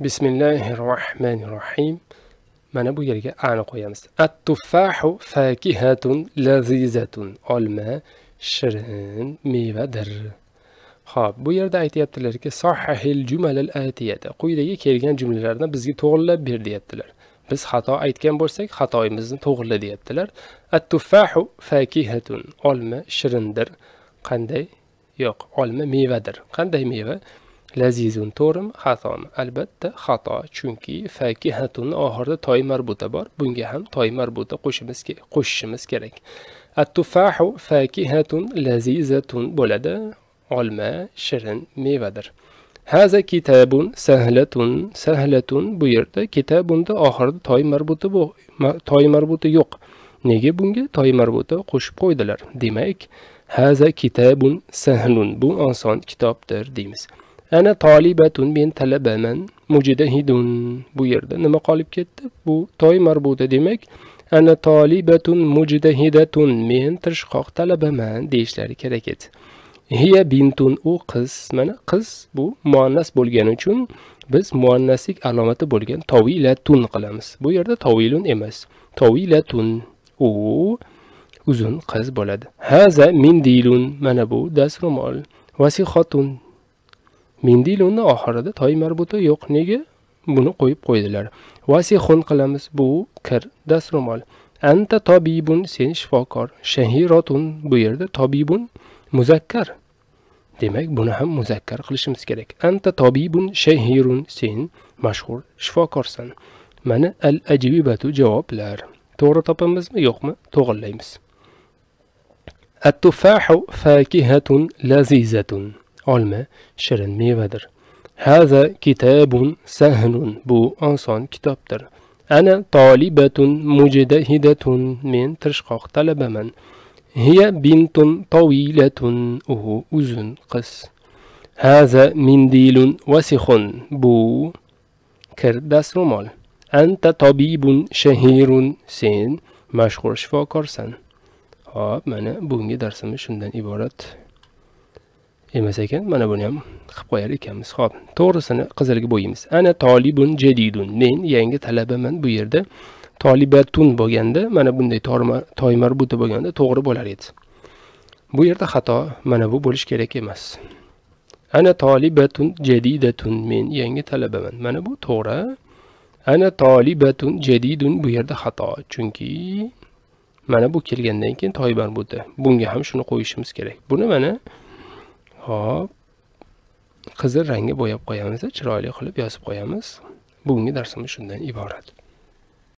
bismillahi rohmanir rohim mana bu yerga ani qo'yamiz. At tuffahu fakihatun lazizatun. Olma shirin mevadir. Ho'p bu yerda aytyaptilarki sohahil jumalal atiyata quyidagi kelgan jumlalarni bizga to'g'irlab ber deyaptilar. Biz xato aytgan bo'lsak xatoyimizni to'g'irla deyaptilar. At tuffahu fakihatun. Olma shirindir. Qanday? Yo'q olma mevadir. Qanday meva? Lazizun to'rim xatomi albatta xato. Chunki fakihatun oxirida toy marbuta bor. Bunga ham toy marbuta qo'shimiz qo'shishimiz kerak. Attufahu fakihatun lazizatun bo'ladi. Olma shirin mevadir. Haza kitabun sahlatun sahlatun bu yerda kitabunda oxirida toy marbuti bu toy marbuti yo'q. Nega bunga toy marbuta qo'shib qo'ydilar? Demak haza kitabun sahlun. Bu oson kitobdir deymiz. Ana tolibatun men talabaman mujtahidun. Bu yerda nima qolib ketdi? Bu toy marbuta demak ana tolibatun mujtahidatun men tirishqoq talabaman deyishlari kerak edi. Hiya bintun u qiz. Mana qiz bu muannas bo'lgani uchun biz muannaslik alomati bo'lgan tovilatun qilamiz. Bu yerda tovilun emas tovilatun. U uzun qiz bo'ladi. Haza mindilun mana bu dasro'mol vasixotun mindilunni oxirida toy marbuta yo'q nega buni qo'yib qo'ydilar? Vasixun qilamiz bu kir dasro'mol anta tobibun sen shifokor. Shahiratun bu yerda tobibun muzakkar. Demak buni ham muzakkar qilishimiz kerak. Anta tobibun shahirun sen mashhur shifokorsan. Mana al ajibatu javoblar. To'g'ri topamizmi yo'qmi? To'g'irlaymiz. At tufahu fakihatun lazizatun. Olma shirin mevadir haza kitabun sahlun bu oson kitobdir ana tolibatun mujdahidatun men tirishqoq talabaman hiya bintun tovilatun u uzun qiz haza mindilun vasixun bu kir dasro'mol anta tobibun shahirun sen mashhur shifokorsan hop mana bugungi darsimiz shundan iborat emas ekan mana buni ham qilib qo'yar ekanmiz. Ho'p to'g'risini qizilga bo'yaymiz ana tolibun jadidun men yangi talabaman bu yerda. Tolibatun bo'lganda mana bunday toymarbuta bo'lganda to'g'ri bo'lar edi. Bu yerda xato mana bu bo'lishi kerak emas. Ana tolibatun jadidatun men yangi talabaman. Mana bu to'g'ri. Ana tolibatun jadidun bu yerda xato chunki mana bu kelgandan keyin toymarbuta bunga ham shuni qo'yishimiz kerak. Buni mana hop qizil rangga bo'yab qo'yamiz chiroyli qilib yozib qo'yamiz. Bugungi darsimiz shundan iborat.